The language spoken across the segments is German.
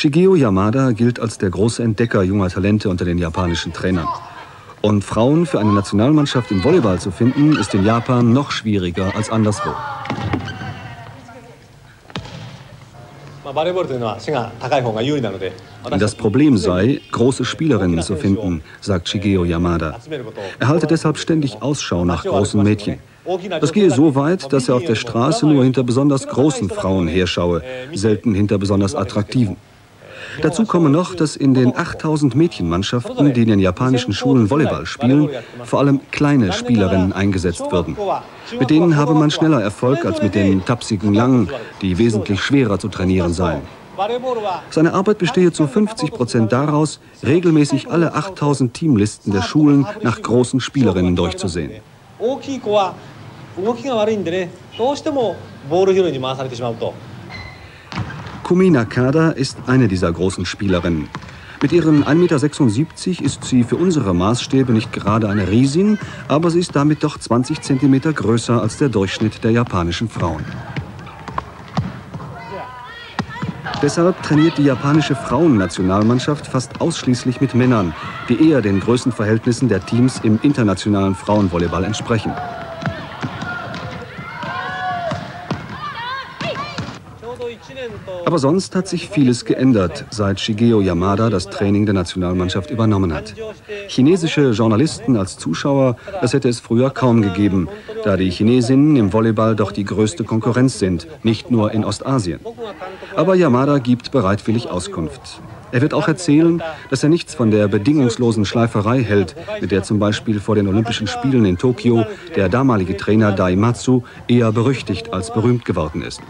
Shigeo Yamada gilt als der große Entdecker junger Talente unter den japanischen Trainern. Und Frauen für eine Nationalmannschaft im Volleyball zu finden, ist in Japan noch schwieriger als anderswo. Das Problem sei, große Spielerinnen zu finden, sagt Shigeo Yamada. Er halte deshalb ständig Ausschau nach großen Mädchen. Das gehe so weit, dass er auf der Straße nur hinter besonders großen Frauen herschaue, selten hinter besonders attraktiven. Dazu komme noch, dass in den 8000 Mädchenmannschaften, die in den japanischen Schulen Volleyball spielen, vor allem kleine Spielerinnen eingesetzt würden. Mit denen habe man schneller Erfolg als mit den tapsigen Langen, die wesentlich schwerer zu trainieren seien. Seine Arbeit bestehe zu 50 Prozent daraus, regelmäßig alle 8000 Teamlisten der Schulen nach großen Spielerinnen durchzusehen. Kumi Nakada ist eine dieser großen Spielerinnen. Mit ihren 1,76 Meter ist sie für unsere Maßstäbe nicht gerade eine Riesin, aber sie ist damit doch 20 cm größer als der Durchschnitt der japanischen Frauen. Deshalb trainiert die japanische Frauennationalmannschaft fast ausschließlich mit Männern, die eher den Größenverhältnissen der Teams im internationalen Frauenvolleyball entsprechen. Aber sonst hat sich vieles geändert, seit Shigeo Yamada das Training der Nationalmannschaft übernommen hat. Chinesische Journalisten als Zuschauer, das hätte es früher kaum gegeben, da die Chinesinnen im Volleyball doch die größte Konkurrenz sind, nicht nur in Ostasien. Aber Yamada gibt bereitwillig Auskunft. Er wird auch erzählen, dass er nichts von der bedingungslosen Schleiferei hält, mit der zum Beispiel vor den Olympischen Spielen in Tokio der damalige Trainer Daimatsu eher berüchtigt als berühmt geworden ist.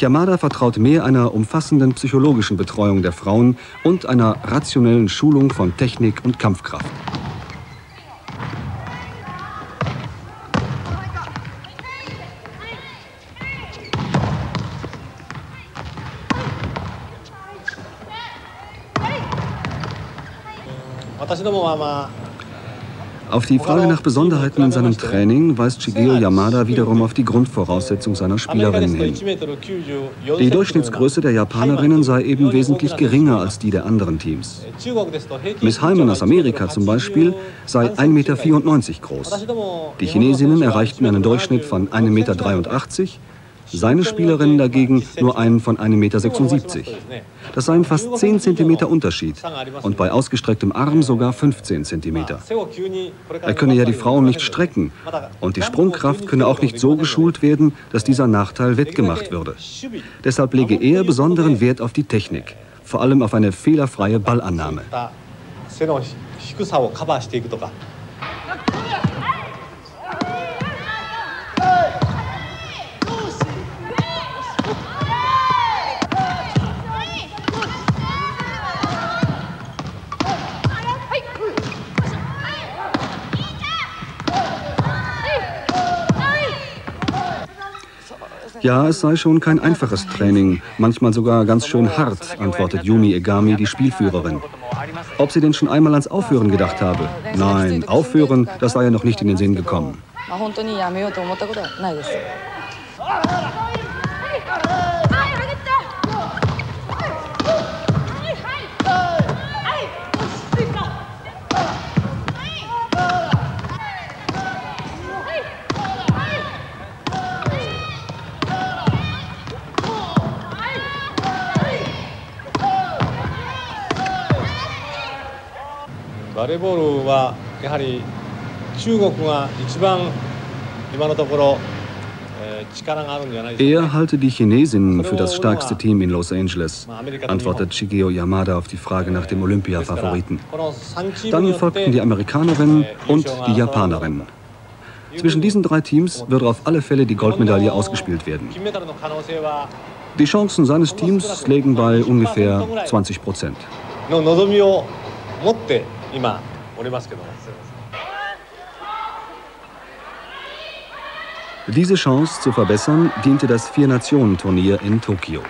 Yamada vertraut mehr einer umfassenden psychologischen Betreuung der Frauen und einer rationellen Schulung von Technik und Kampfkraft. Auf die Frage nach Besonderheiten in seinem Training weist Shigeo Yamada wiederum auf die Grundvoraussetzung seiner Spielerinnen hin. Die Durchschnittsgröße der Japanerinnen sei eben wesentlich geringer als die der anderen Teams. Miss Hyman aus Amerika zum Beispiel sei 1,94 Meter groß. Die Chinesinnen erreichten einen Durchschnitt von 1,83 Meter seine Spielerinnen dagegen nur einen von 1,76 Meter. Das seien fast 10 cm Unterschied und bei ausgestrecktem Arm sogar 15 cm. Er könne ja die Frauen nicht strecken und die Sprungkraft könne auch nicht so geschult werden, dass dieser Nachteil wettgemacht würde. Deshalb lege er besonderen Wert auf die Technik, vor allem auf eine fehlerfreie Ballannahme. Ja, es sei schon kein einfaches Training, manchmal sogar ganz schön hart, antwortet Yumi Egami, die Spielführerin. Ob sie denn schon einmal ans Aufhören gedacht habe? Nein, Aufhören, das sei ja noch nicht in den Sinn gekommen. Er halte die Chinesinnen für das stärkste Team in Los Angeles, antwortet Shigeo Yamada auf die Frage nach dem Olympia-Favoriten. Dann folgten die Amerikanerinnen und die Japanerinnen. Zwischen diesen drei Teams würde auf alle Fälle die Goldmedaille ausgespielt werden. Die Chancen seines Teams lägen bei ungefähr 20 Prozent. 今おりますけど Diese Chance zu verbessern diente das Vier-Nationen-Turnier in Tokio.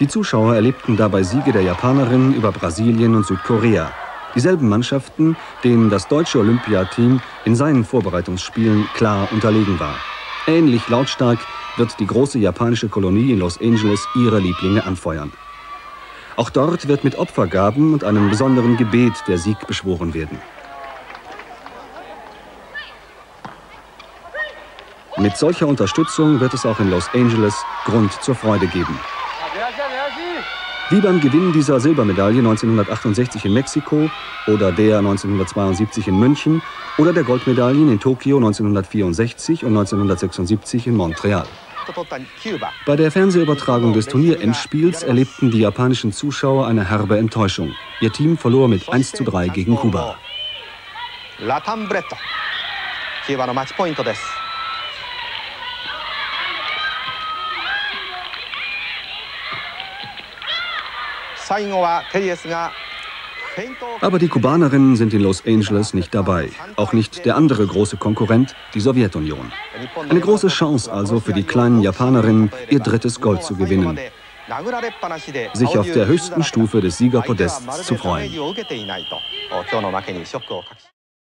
Die Zuschauer erlebten dabei Siege der Japanerinnen über Brasilien und Südkorea. Dieselben Mannschaften, denen das deutsche Olympiateam in seinen Vorbereitungsspielen klar unterlegen war. Ähnlich lautstark wird die große japanische Kolonie in Los Angeles ihre Lieblinge anfeuern. Auch dort wird mit Opfergaben und einem besonderen Gebet der Sieg beschworen werden. Mit solcher Unterstützung wird es auch in Los Angeles Grund zur Freude geben. Wie beim Gewinn dieser Silbermedaille 1968 in Mexiko oder der 1972 in München oder der Goldmedaillen in Tokio 1964 und 1976 in Montreal. Bei der Fernsehübertragung des Turnierendspiels erlebten die japanischen Zuschauer eine herbe Enttäuschung. Ihr Team verlor mit 1 zu 3 gegen Kuba. 最後はテリエスが aber die Kubanerinnen sind in Los Angeles nicht dabei. Auch nicht der andere große Konkurrent, die Sowjetunion. Eine große Chance also für die kleinen Japanerinnen, ihr drittes Gold zu gewinnen. Sich auf der höchsten Stufe des Siegerpodests zu freuen.